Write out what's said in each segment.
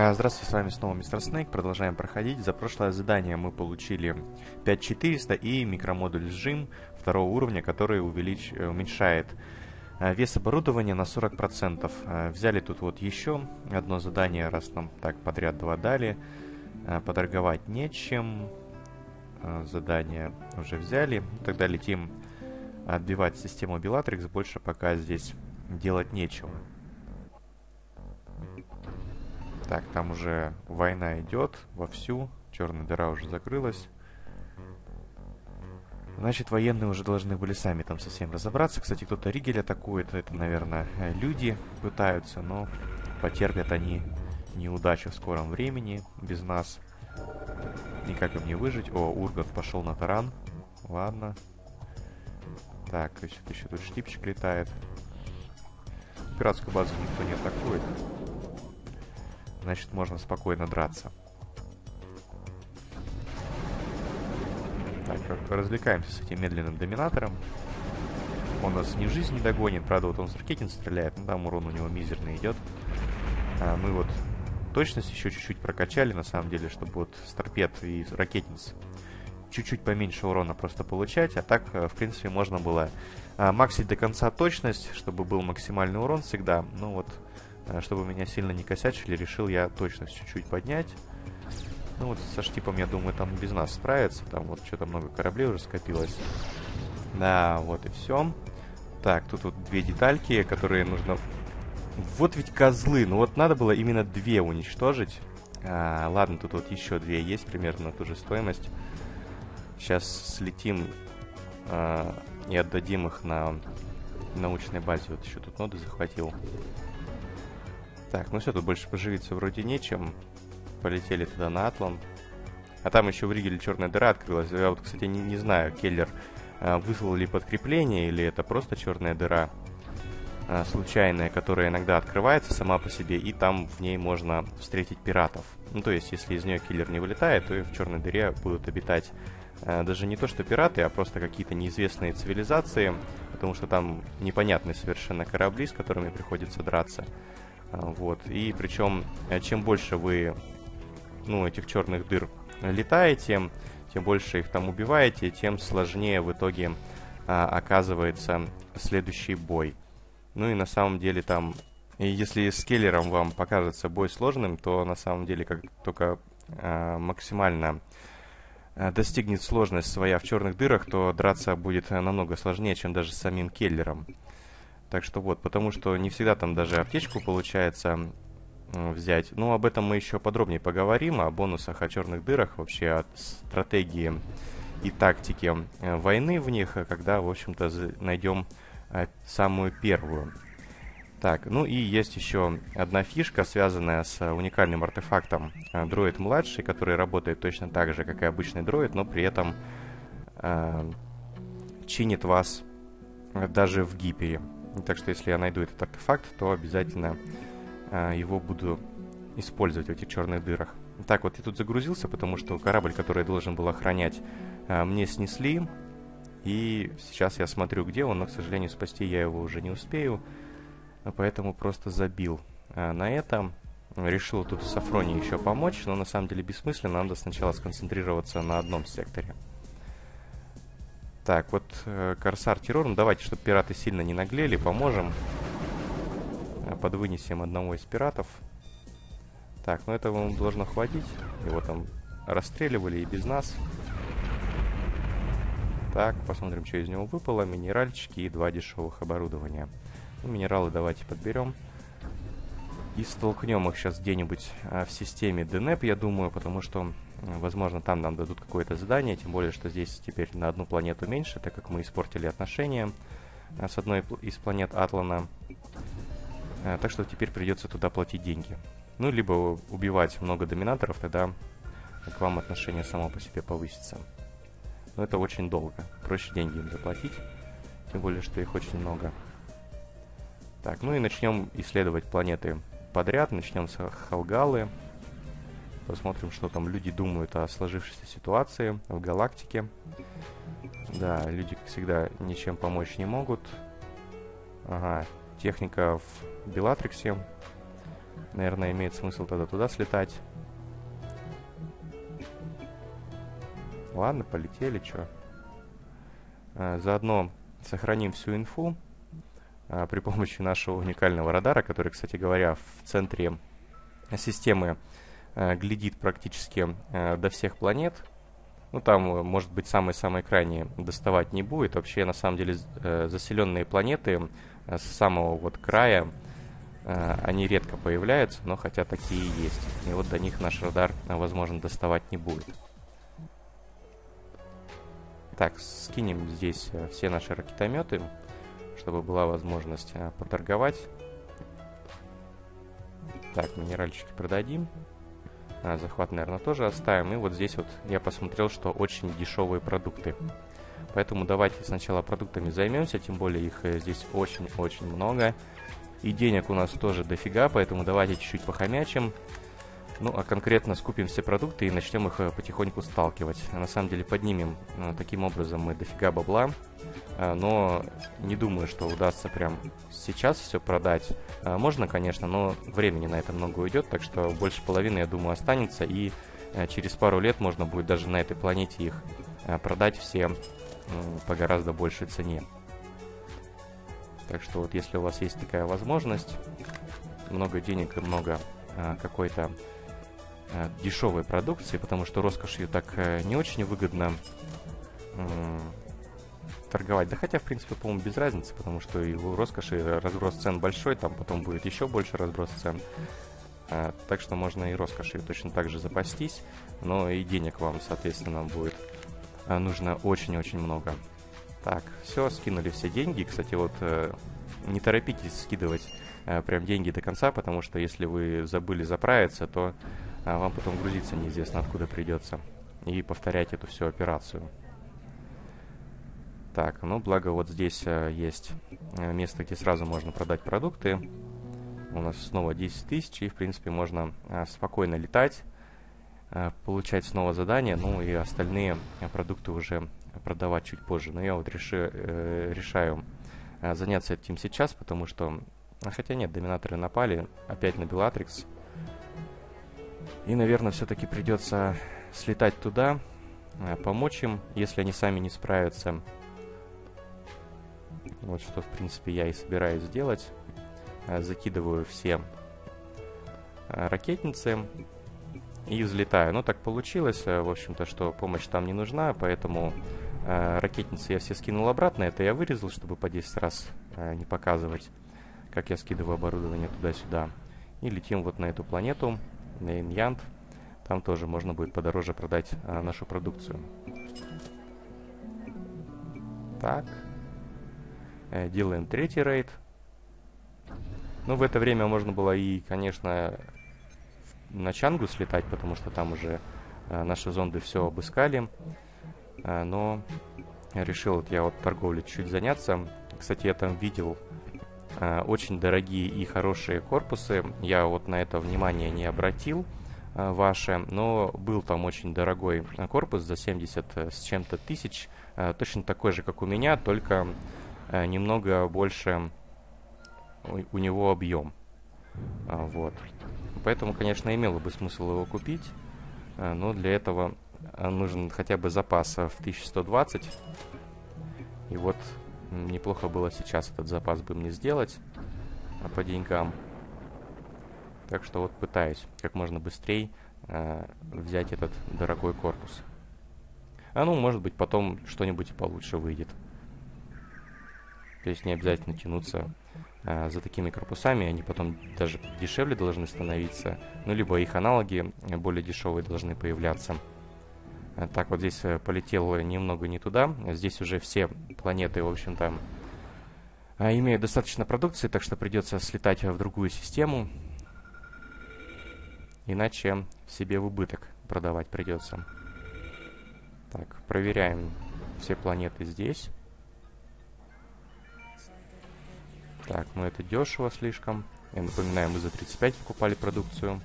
А, здравствуйте, с вами снова Мистер Снейк. Продолжаем проходить. За прошлое задание мы получили 5400 и микромодуль сжим второго уровня, который увелич... Э, уменьшает э, вес оборудования на 40%. Э, взяли тут вот еще одно задание, раз нам так подряд два дали. Поторговать нечем. Задание уже взяли. Тогда летим отбивать систему Bellatrix. Больше пока здесь делать нечего. Так, там уже война идет вовсю. Черная дыра уже закрылась. Значит, военные уже должны были сами там совсем разобраться. Кстати, кто-то Ригель атакует. Это, наверное, люди пытаются, но потерпят они неудачу в скором времени без нас. Никак им не выжить. О, Ургот пошел на таран. Ладно. Так, еще, еще тут штипчик летает. Пиратскую базу никто не атакует значит можно спокойно драться. Так, развлекаемся с этим медленным доминатором. Он нас ни в жизнь не догонит, правда, вот он с ракетин стреляет, но там урон у него мизерный идет. А мы вот точность еще чуть-чуть прокачали, на самом деле, чтобы вот с торпед и ракетниц чуть-чуть поменьше урона просто получать, а так, э, в принципе, можно было а, максить до конца точность, чтобы был максимальный урон всегда. Ну вот, чтобы меня сильно не косячили, решил я точность чуть-чуть поднять. Ну вот со штипом, я думаю, там без нас справится. Там вот что-то много кораблей уже скопилось. Да, вот и все. Так, тут вот две детальки, которые нужно... Вот ведь козлы. Ну вот надо было именно две уничтожить. А, ладно, тут вот еще две есть примерно на ту же стоимость. Сейчас слетим а, и отдадим их на научной базе. Вот еще тут ноды захватил. Так, ну все, тут больше поживиться вроде нечем. Полетели туда на Атлан. А там еще в Ригеле черная дыра открылась. Я вот, кстати, не, не знаю, Келлер э, выслал ли подкрепление, или это просто черная дыра э, случайная, которая иногда открывается сама по себе, и там в ней можно встретить пиратов. Ну, то есть, если из нее киллер не вылетает, то и в черной дыре будут обитать э, даже не то, что пираты, а просто какие-то неизвестные цивилизации, потому что там непонятные совершенно корабли, с которыми приходится драться. А, вот. И причем, э, чем больше вы, ну, этих черных дыр летаете, тем больше их там убиваете, тем сложнее в итоге а, оказывается следующий бой. Ну и на самом деле там, если с Келлером вам покажется бой сложным, то на самом деле как только а, максимально а, достигнет сложность своя в черных дырах, то драться будет намного сложнее, чем даже с самим Келлером. Так что вот, потому что не всегда там даже аптечку получается взять. Ну, об этом мы еще подробнее поговорим, о бонусах, о черных дырах, вообще о стратегии и тактике э, войны в них, когда, в общем-то, найдем э, самую первую. Так, ну и есть еще одна фишка, связанная с уникальным артефактом э, дроид-младший, который работает точно так же, как и обычный дроид, но при этом э, чинит вас даже в гипере. Так что если я найду этот артефакт, то обязательно э, его буду использовать в этих черных дырах. Так, вот я тут загрузился, потому что корабль, который я должен был охранять, э, мне снесли. И сейчас я смотрю, где он, но, к сожалению, спасти я его уже не успею. Поэтому просто забил э, на это. Решил тут Сафроне еще помочь, но на самом деле бессмысленно. Надо сначала сконцентрироваться на одном секторе. Так, вот э, Корсар Террор. Ну, давайте, чтобы пираты сильно не наглели, поможем. Э, подвынесем одного из пиратов. Так, ну этого должно хватить. Его там расстреливали и без нас. Так, посмотрим, что из него выпало. Минеральчики и два дешевых оборудования. Ну, минералы давайте подберем. И столкнем их сейчас где-нибудь а, в системе DNEP, я думаю, потому что Возможно, там нам дадут какое-то задание, тем более, что здесь теперь на одну планету меньше, так как мы испортили отношения э, с одной из планет Атлана. Э, так что теперь придется туда платить деньги. Ну, либо убивать много доминаторов, тогда к вам отношение само по себе повысится. Но это очень долго. Проще деньги им заплатить, тем более, что их очень много. Так, ну и начнем исследовать планеты подряд. Начнем с Халгалы. Посмотрим, что там люди думают о сложившейся ситуации в галактике. Да, люди, как всегда, ничем помочь не могут. Ага, техника в Белатриксе. Наверное, имеет смысл тогда туда слетать. Ладно, полетели, чё. А, заодно сохраним всю инфу при помощи нашего уникального радара, который, кстати говоря, в центре системы а, глядит практически а, до всех планет. Ну, там, может быть, самые-самые крайние доставать не будет. Вообще, на самом деле, э, заселенные планеты э, с самого вот края, э, они редко появляются, но хотя такие есть. И вот до них наш радар, возможно, доставать не будет. Так, скинем здесь э, все наши ракетометы, чтобы была возможность э, поторговать. Так, минеральчики продадим. А, захват, наверное, тоже оставим. И вот здесь вот я посмотрел, что очень дешевые продукты. Поэтому давайте сначала продуктами займемся, тем более их э, здесь очень-очень много. И денег у нас тоже дофига, поэтому давайте чуть-чуть похомячим. Ну, а конкретно скупим все продукты и начнем их э, потихоньку сталкивать. На самом деле поднимем э, таким образом мы дофига бабла, э, но не думаю, что удастся прям сейчас все продать. Можно, конечно, но времени на это много уйдет, так что больше половины, я думаю, останется, и через пару лет можно будет даже на этой планете их продать все по гораздо большей цене. Так что вот если у вас есть такая возможность, много денег и много какой-то дешевой продукции, потому что роскошью так э, не очень выгодно э, торговать. Да хотя, в принципе, по-моему, без разницы, потому что и у роскоши разброс цен большой, там потом будет еще больше разброс цен. Э, так что можно и роскошью точно так же запастись, но и денег вам, соответственно, будет э, нужно очень-очень много. Так, все, скинули все деньги. Кстати, вот э, не торопитесь скидывать э, прям деньги до конца, потому что если вы забыли заправиться, то а вам потом грузиться неизвестно откуда придется. И повторять эту всю операцию. Так, ну благо вот здесь э, есть э, место, где сразу можно продать продукты. У нас снова 10 тысяч, и в принципе можно э, спокойно летать, получать снова задания, ну и остальные продукты уже продавать чуть позже. Но я вот реши, решаю заняться этим сейчас, потому что... Хотя нет, доминаторы напали опять на Белатрикс. И, наверное, все-таки придется слетать туда, э, помочь им, если они сами не справятся. Вот что, в принципе, я и собираюсь сделать. Э, закидываю все э, ракетницы и взлетаю. Ну, так получилось, в общем-то, что помощь там не нужна, поэтому ракетницы я все скинул обратно. Это я вырезал, чтобы по 10 раз не показывать, как я скидываю оборудование туда-сюда. И летим вот на эту планету на Иньянт. Там тоже можно будет подороже продать а, нашу продукцию. Так. Э, делаем третий рейд. Ну, в это время можно было и, конечно, на Чангу слетать, потому что там уже э, наши зонды все обыскали. Э, но решил вот я вот торговлей чуть заняться. Кстати, я там видел очень дорогие и хорошие корпусы. Я вот на это внимание не обратил э, ваше, но был там очень дорогой э, корпус за 70 с чем-то тысяч, точно такой же, как у меня, только немного больше у него объем. Вот. Поэтому, конечно, имело бы смысл его купить, но для этого нужен хотя бы запас в 1120. И вот Неплохо было сейчас этот запас бы мне сделать а по деньгам. Так что вот пытаюсь как можно быстрее э, взять этот дорогой корпус. А ну, может быть, потом что-нибудь получше выйдет. То есть не обязательно тянуться э, за такими корпусами, они потом даже дешевле должны становиться, ну, либо их аналоги более дешевые должны появляться. Э, так, вот здесь э, полетел немного не туда. Здесь уже все планеты, в общем-то, э, имеют достаточно продукции, так что придется слетать в другую систему. Иначе себе в убыток продавать придется. Так, проверяем все планеты здесь. Так, ну это дешево слишком. Я напоминаю, мы за 35 покупали продукцию.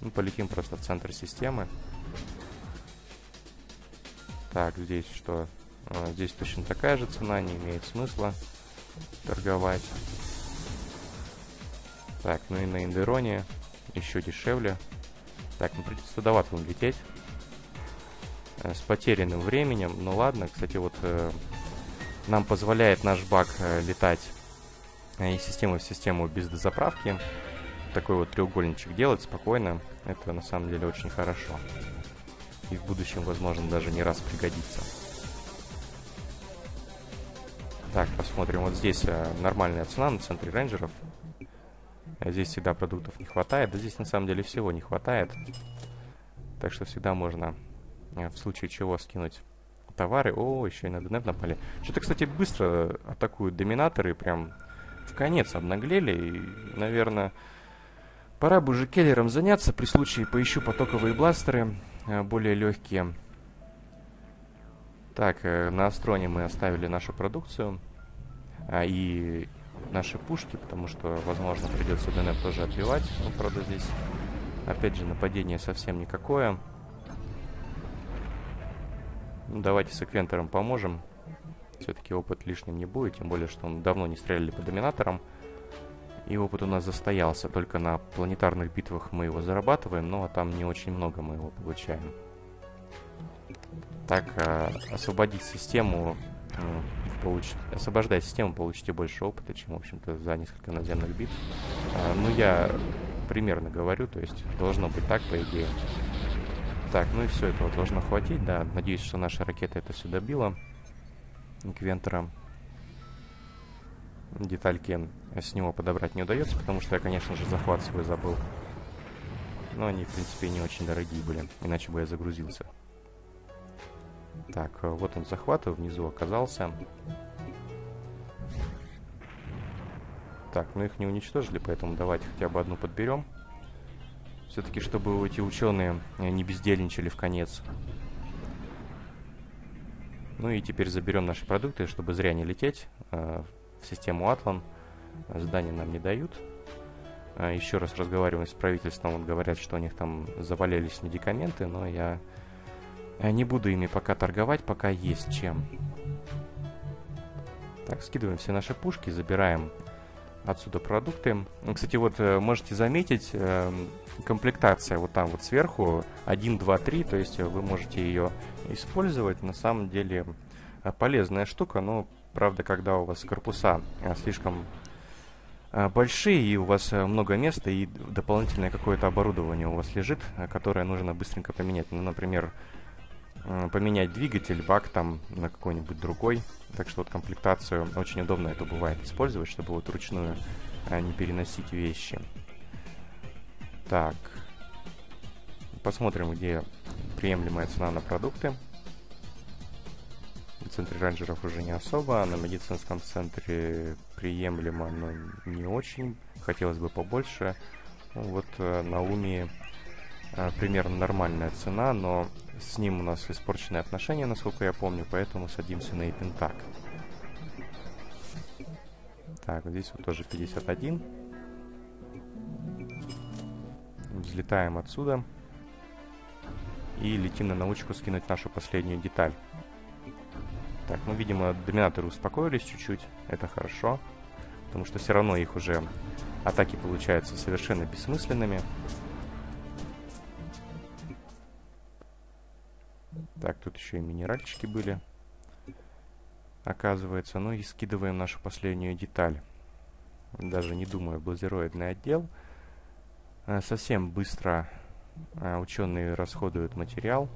Ну, полетим просто в центр системы. Так, здесь что? А, здесь точно такая же цена, не имеет смысла торговать. Так, ну и на Индероне еще дешевле. Так, ну придется туда будем лететь. Э, с потерянным временем. Ну ладно, кстати, вот э, нам позволяет наш баг э, летать э, из системы в систему без дозаправки. Такой вот треугольничек делать спокойно. Это на самом деле очень хорошо. И в будущем, возможно, даже не раз пригодится. Так, посмотрим. Вот здесь э, нормальная цена на центре рейнджеров. Здесь всегда продуктов не хватает. Да здесь на самом деле всего не хватает. Так что всегда можно э, в случае чего скинуть товары. О, еще и на ДНФ напали. Что-то, кстати, быстро атакуют доминаторы. Прям в конец обнаглели. И, наверное, пора бы уже келлером заняться. При случае поищу потоковые бластеры. Э, более легкие. Так, на Астроне мы оставили нашу продукцию. А, и наши пушки, потому что, возможно, придется ДНФ тоже отбивать. Ну, правда, здесь, опять же, нападение совсем никакое. Ну, давайте с Эквентором поможем. Все-таки опыт лишним не будет, тем более, что он давно не стреляли по доминаторам. И опыт у нас застоялся. Только на планетарных битвах мы его зарабатываем, но там не очень много мы его получаем. Так, э, освободить систему получить, освобождая систему, получите больше опыта, чем, в общем-то, за несколько наземных битв. А, ну, я примерно говорю, то есть должно быть так, по идее. Так, ну и все, этого должно хватить, да. Надеюсь, что наша ракета это все добила. Квентера. Детальки с него подобрать не удается, потому что я, конечно же, захват свой забыл. Но они, в принципе, не очень дорогие были, иначе бы я загрузился. Так, э, вот он захват, внизу оказался. Так, ну их не уничтожили, поэтому давайте хотя бы одну подберем. Все-таки, чтобы эти ученые не бездельничали в конец. Ну и теперь заберем наши продукты, чтобы зря не лететь э, в систему Атлан. Здания нам не дают. Э, еще раз разговариваем с правительством, вот говорят, что у них там завалялись медикаменты, но я э, не буду ими пока торговать, пока есть чем. Так, скидываем все наши пушки, забираем отсюда продукты. Кстати, вот э, можете заметить, эм, комплектация вот там вот сверху 1, 2, 3, то есть вы можете ее использовать. На самом деле э, полезная штука, но правда, когда у вас корпуса э, слишком большие, и у вас много места, и дополнительное какое-то оборудование у вас лежит, которое нужно быстренько поменять. Ну, например, поменять двигатель, бак там на какой-нибудь другой. Так что вот комплектацию очень удобно это бывает использовать, чтобы вот вручную а, не переносить вещи. Так. Посмотрим, где приемлемая цена на продукты. Центре рейнджеров уже не особо, а на медицинском центре приемлемо, но не очень. Хотелось бы побольше. Ну, вот э, на Уме э, примерно нормальная цена, но с ним у нас испорченные отношения, насколько я помню, поэтому садимся на Эпентак. Так, здесь вот тоже 51. Взлетаем отсюда. И летим на научку скинуть нашу последнюю деталь. Так, ну, видимо, доминаторы успокоились чуть-чуть. Это хорошо. Потому что все равно их уже атаки получаются совершенно бессмысленными. Так, тут еще и минеральчики были. Оказывается. Ну и скидываем нашу последнюю деталь. Даже не думаю, блазероидный отдел. Э, совсем быстро э, ученые расходуют материал.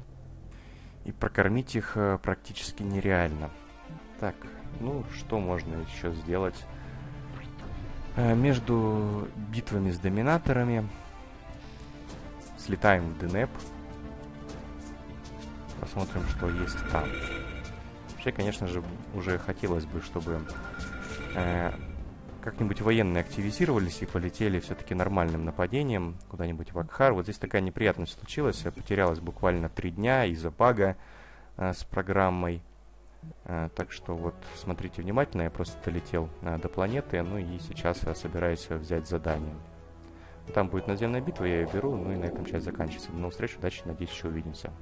И прокормить их э, практически нереально. Так, ну что можно еще сделать? Между битвами с доминаторами слетаем в Денеп. Посмотрим, что есть там. Вообще, конечно же, уже хотелось бы, чтобы э, как-нибудь военные активизировались и полетели все-таки нормальным нападением куда-нибудь в Акхар. Вот здесь такая неприятность случилась. Я потерялась буквально три дня из-за бага э, с программой. Э, так что вот смотрите внимательно. Я просто долетел э, до планеты. Ну и сейчас я собираюсь взять задание. Там будет наземная битва, я ее беру. Ну и на этом часть заканчивается. До новых встреч, удачи, надеюсь, еще увидимся.